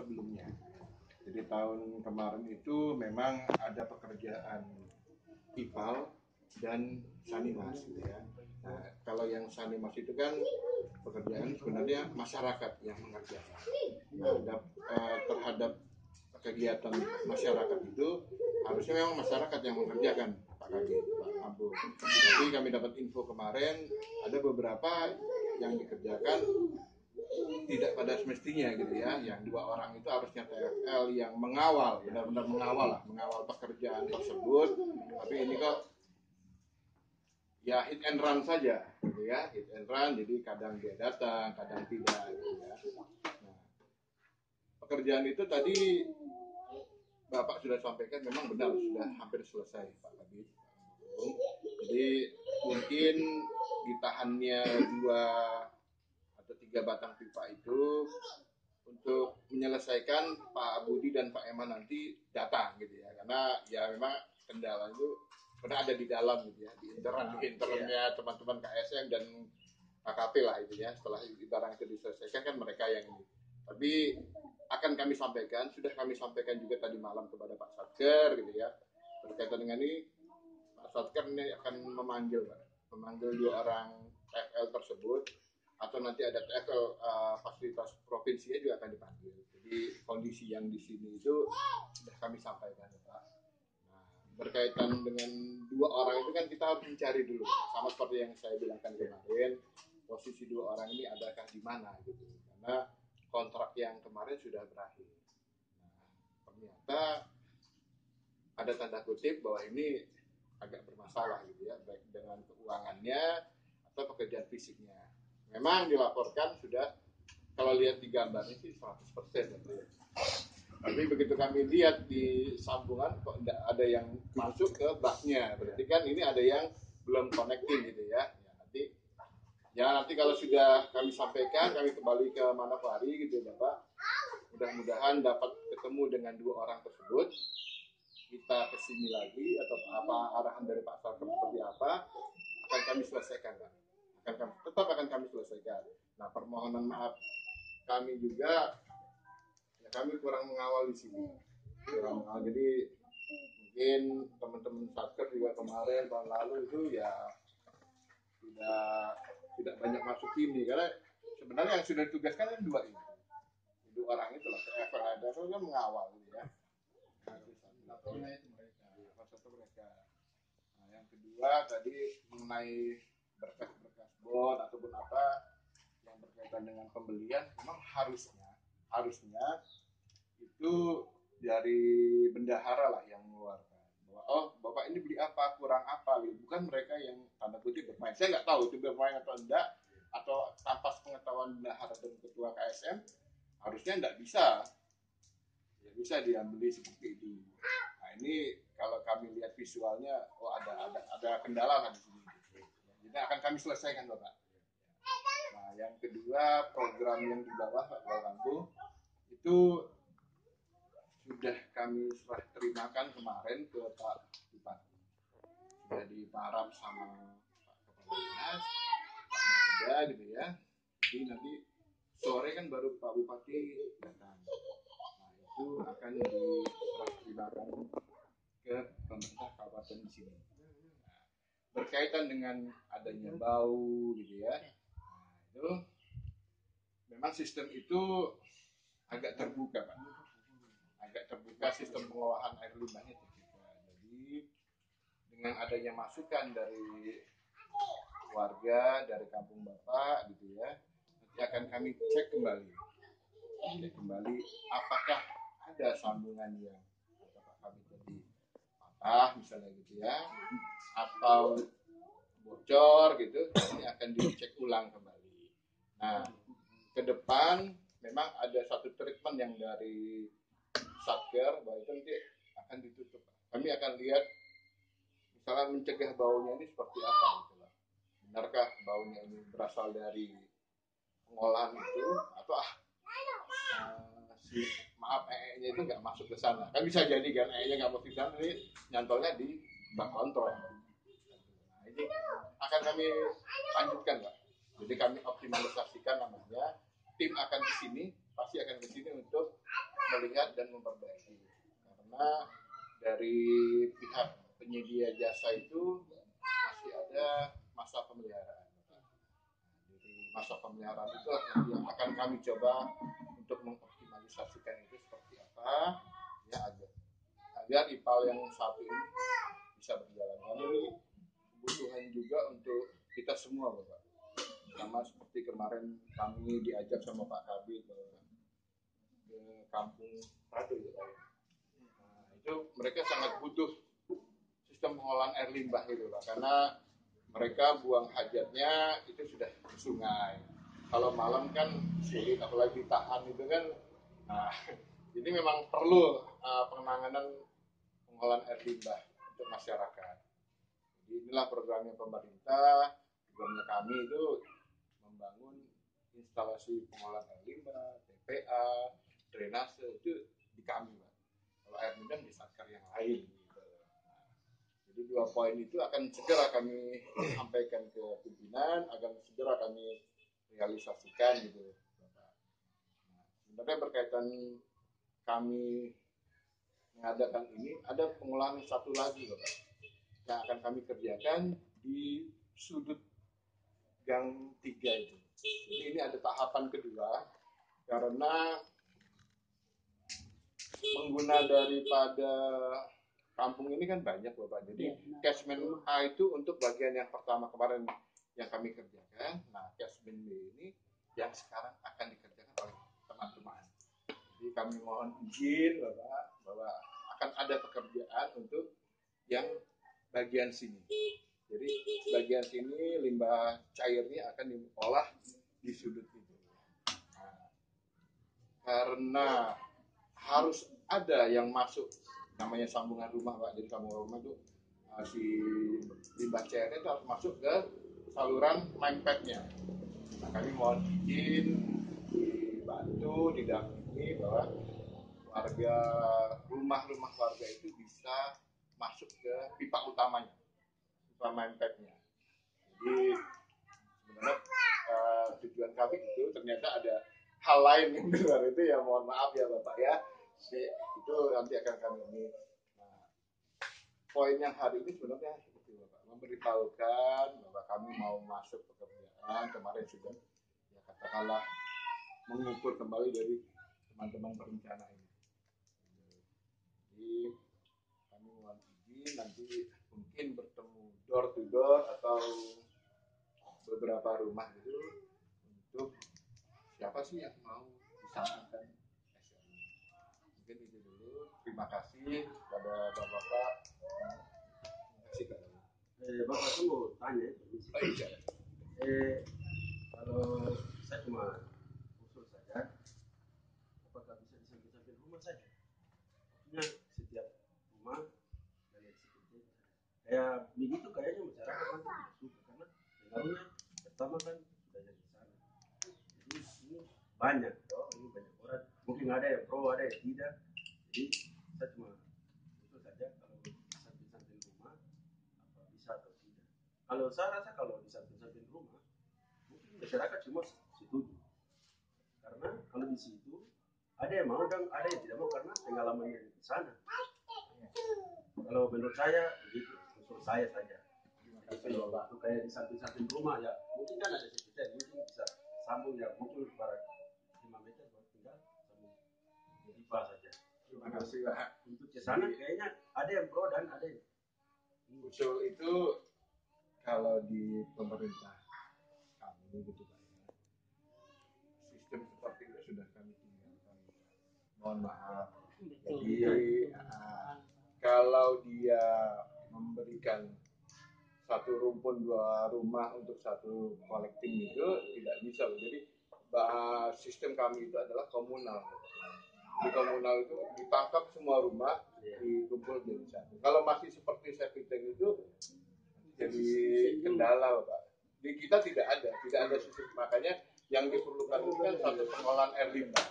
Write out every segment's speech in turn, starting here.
sebelumnya. Jadi tahun kemarin itu memang ada pekerjaan IPAL dan Sanimas gitu ya. Nah, kalau yang Sanimas itu kan pekerjaan sebenarnya masyarakat yang mengerjakan. Nah, ada- eh, terhadap kegiatan masyarakat itu harusnya memang masyarakat yang mengerjakan Pak Pak Abu. Tapi kami dapat info kemarin ada beberapa yang dikerjakan tidak pada semestinya gitu ya. Yang dua orang itu harusnya TFL yang mengawal, benar-benar mengawal lah, mengawal pekerjaan tersebut. Tapi ini kok ya hit and run saja gitu ya, hit and run. Jadi kadang dia datang, kadang tidak gitu ya. Nah, pekerjaan itu tadi Bapak sudah sampaikan memang benar sudah hampir selesai Pak Kabit. Jadi mungkin ditahannya dua tiga batang pipa itu untuk menyelesaikan Pak Budi dan Pak Eman nanti datang gitu ya. Karena ya memang kendala itu pernah ada di dalam gitu ya di intern di internnya teman-teman KSM dan KKP lah itu ya. Setelah barang itu diselesaikan kan mereka yang ini. Tapi akan kami sampaikan sudah kami sampaikan juga tadi malam kepada Pak Satker gitu ya. Berkaitan dengan ini Pak Satker ini akan memanggil Pak. Memanggil dua orang TFL tersebut atau nanti ada TFL uh, fasilitas provinsinya juga akan dipanggil. Jadi kondisi yang di sini itu sudah kami sampaikan ya Pak. Nah, berkaitan dengan dua orang itu kan kita harus mencari dulu, sama seperti yang saya bilangkan kemarin, posisi dua orang ini adakah di mana gitu. Karena kontrak yang kemarin sudah berakhir. Nah, ternyata ada tanda kutip bahwa ini agak bermasalah gitu ya, baik dengan keuangannya atau pekerjaan fisiknya memang dilaporkan sudah kalau lihat di gambarnya sih 100% gitu ya. Tapi begitu kami lihat di sambungan kok ada yang masuk ke baknya. Berarti kan ini ada yang belum connecting gitu ya. Ya nanti ya nanti kalau sudah kami sampaikan kami kembali ke Manokwari gitu ya Bapak. Mudah-mudahan dapat ketemu dengan dua orang tersebut. Kita ke sini lagi atau apa arahan dari Pak Sarkem seperti apa akan kami selesaikan Pak akan tetap akan kami selesaikan. Nah permohonan maaf kami juga ya kami kurang mengawal di sini. Kurang mengawal. Jadi mungkin teman-teman satker juga kemarin tahun lalu itu ya tidak tidak banyak masuk ini karena sebenarnya yang sudah ditugaskan kan dua ini dua orang itu lah TFL ada kan mengawal gitu ya Satunya itu mereka satu mereka nah yang kedua tadi mengenai berkas-berkas bon ataupun apa yang berkaitan dengan pembelian memang harusnya harusnya itu dari bendahara lah yang mengeluarkan bahwa oh bapak ini beli apa kurang apa? Gitu. Bukan mereka yang tanda kutip bermain. Saya nggak tahu itu bermain atau enggak atau tanpa pengetahuan bendahara dan ketua KSM harusnya enggak bisa. Ya bisa diambil seperti itu. Nah ini kalau kami lihat visualnya oh ada ada ada kendala kan di sini jadi akan kami selesaikan Bapak. Nah, yang kedua program yang di bawah Pak Lampu itu sudah kami serah terimakan kemarin ke Pak Bupati. Sudah diparap sama Pak Kepala Dinas, Bapeda gitu ya. Jadi nanti sore kan baru Pak Bupati datang. Nah, itu akan diserah terimakan ke pemerintah kabupaten di sini berkaitan dengan adanya bau gitu ya. Nah, itu memang sistem itu agak terbuka pak, agak terbuka sistem pengolahan air limbahnya terbuka. Jadi dengan adanya masukan dari warga dari kampung bapak gitu ya, nanti akan kami cek kembali, cek kembali apakah ada sambungan yang kata Pak Kabit patah misalnya gitu ya, atau bocor gitu ini akan dicek ulang kembali. Nah, ke depan memang ada satu treatment yang dari Satker bahwa itu nanti akan ditutup. Kami akan lihat misalnya mencegah baunya ini seperti apa gitu lah. Benarkah baunya ini berasal dari pengolahan itu atau ah uh, si maaf itu nggak masuk ke sana. Kan bisa jadi kan ee-nya nggak masuk ke sana ini nyantolnya di bak kontrol. Nah ini akan kami lanjutkan pak. Jadi kami optimalisasikan namanya. Tim akan ke sini pasti akan ke sini untuk melihat dan memperbaiki. Karena dari pihak penyedia jasa itu masih ada masa pemeliharaan. Jadi masa pemeliharaan itu akan kami coba untuk mengoptimalisasikan itu apa? Ya agar agar IPAL yang satu ini bisa berjalan. Karena ini kebutuhan juga untuk kita semua Bapak. Sama seperti kemarin kami diajak sama Pak Kabit ke, kampung Rado ya Pak nah, itu mereka sangat butuh sistem pengolahan air limbah gitu Pak karena mereka buang hajatnya itu sudah ke sungai. Kalau malam kan sulit apalagi tahan itu kan nah, jadi memang perlu uh, penanganan pengolahan air limbah untuk masyarakat. Jadi inilah programnya pemerintah programnya kami itu membangun instalasi pengolahan air limbah TPA drainase itu di kami Pak. Kalau air limbah di satker yang lain jadi dua poin itu akan segera kami sampaikan ke pimpinan, akan segera kami realisasikan gitu. Nah, sebenarnya berkaitan kami mengadakan ini, ada pengolahan satu lagi, Bapak, yang akan kami kerjakan di sudut gang tiga itu. Jadi ini ada tahapan kedua, karena pengguna daripada kampung ini kan banyak Bapak. Jadi ya, cashman A itu untuk bagian yang pertama kemarin yang kami kerjakan. Nah, cashman B ini yang sekarang akan teman-teman. Kami mohon izin Bapak bahwa akan ada pekerjaan untuk yang bagian sini. Jadi bagian sini limbah cairnya akan diolah di sudut itu. Nah, karena harus ada yang masuk namanya sambungan rumah pak jadi sambungan rumah itu uh, si limbah cairnya itu harus masuk ke saluran main padnya nah kami mohon izin dibantu didampingi bahwa warga rumah-rumah warga itu bisa masuk ke pipa utamanya pipa main padnya jadi sebenarnya uh, tujuan kami itu ternyata ada hal lain yang luar itu ya mohon maaf ya bapak ya jadi, itu nanti akan kami ini. Nah, poin yang hari ini sebenarnya itu Bapak, memberitahukan bahwa kami mau masuk pekerjaan kemarin sudah ya katakanlah mengukur kembali dari teman-teman perencana ini. Jadi kami mohon izin nanti mungkin bertemu door to door atau beberapa rumah itu untuk siapa sih yang mau disamakan mungkin itu dulu terima kasih kepada bapak-bapak terima kasih eh, bapak mau tanya oh, iya. eh kalau saya cuma usul saja apakah bisa di samping-samping rumah saja maksudnya setiap rumah dari seperti kayak begitu kayaknya masyarakat tidak suka karena pengaruhnya pertama kan sudah jadi sana. Jadi ini banyak toh ini banyak orang. Mungkin ada yang pro ada yang tidak. Jadi saya cuma itu saja kalau di samping-samping rumah apa bisa atau tidak. Kalau saya rasa kalau di samping-samping rumah mungkin masyarakat cuma setuju. Karena kalau di situ ada yang mau dan ada yang tidak mau karena pengalamannya di sana. Kalau menurut saya begitu. Menurut saya saja. Waktu kayak di samping-samping rumah ya. Mungkin kan ada sekitar mungkin bisa sambung ya. Mungkin barang IPA saja. Terima kasih Pak. Untuk ke sana kayaknya ada yang pro dan ada yang usul itu kalau di pemerintah kami gitu Pak ya. Sistem seperti itu sudah kami tinggalkan. Mohon maaf. Jadi uh, kalau dia memberikan satu rumpun dua rumah untuk satu collecting itu tidak bisa. Jadi sistem kami itu adalah komunal di komunal itu ditangkap semua rumah dikumpul jadi satu. Kalau masih seperti septic tank itu jadi kendala, Pak. Di kita tidak ada, tidak ada sistem makanya yang diperlukan itu kan satu pengolahan air limbah.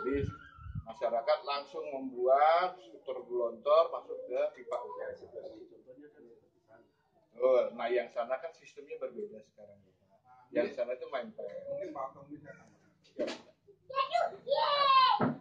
Jadi masyarakat langsung membuat struktur gelontor masuk ke pipa udara. Oh, nah yang sana kan sistemnya berbeda sekarang. Yang sana itu main Mungkin Pak bisa. Ya.